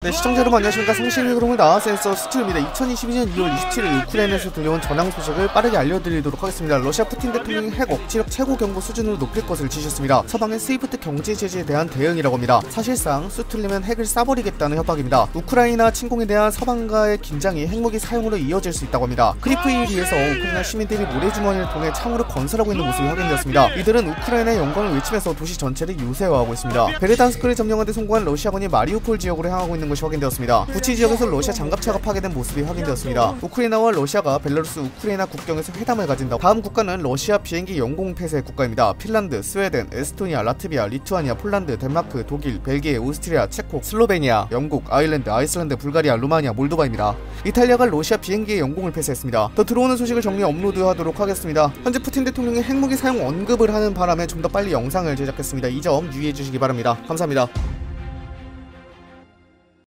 네, 시청자 여러분 안녕하십니까? 흐름을 나와 센서 스튜디오입니다. 2022년 2월 27일 우크라이나에서 들려온 전황 소식을 빠르게 알려드리도록 하겠습니다. 러시아 푸틴 대통령이 핵 억지력 최고 경고 수준으로 높일 것을 지시했습니다. 서방의 SWIFT 경제 제재에 대한 대응이라고 합니다. 사실상 수틀리면 핵을 쏴버리겠다는 협박입니다. 우크라이나 침공에 대한 서방과의 긴장이 핵무기 사용으로 이어질 수 있다고 합니다. 크리비리흐에서 우크라이나 시민들이 모래주머니를 통해 창으로 건설하고 있는 모습이 확인되었습니다. 이들은 우크라이나의 영광을 외치면서 도시 전체를 요새화하고 있습니다. 베르단스크를 점령한 데 성공한 러시아군이 마리우폴 지역으로 향하고 있는 것이 확인되었습니다. 부치 지역에서 러시아 장갑차가 파괴된 모습이 확인되었습니다. 우크라이나와 러시아가 벨라루스 우크라이나 국경에서 회담을 가진다. 다음 국가는 러시아 비행기 영공 폐쇄 국가입니다. 핀란드, 스웨덴, 에스토니아, 라트비아, 리투아니아, 폴란드, 덴마크, 독일, 벨기에, 오스트리아, 체코, 슬로베니아, 영국, 아일랜드, 아이슬란드, 불가리아, 루마니아, 몰도바입니다. 이탈리아가 러시아 비행기의 영공을 폐쇄했습니다. 더 들어오는 소식을 정리 업로드하도록 하겠습니다. 현재 푸틴 대통령이 핵무기 사용 언급을 하는 바람에 좀 더 빨리 영상을 제작했습니다. 이 점 유의해 주시기 바랍니다. 감사합니다.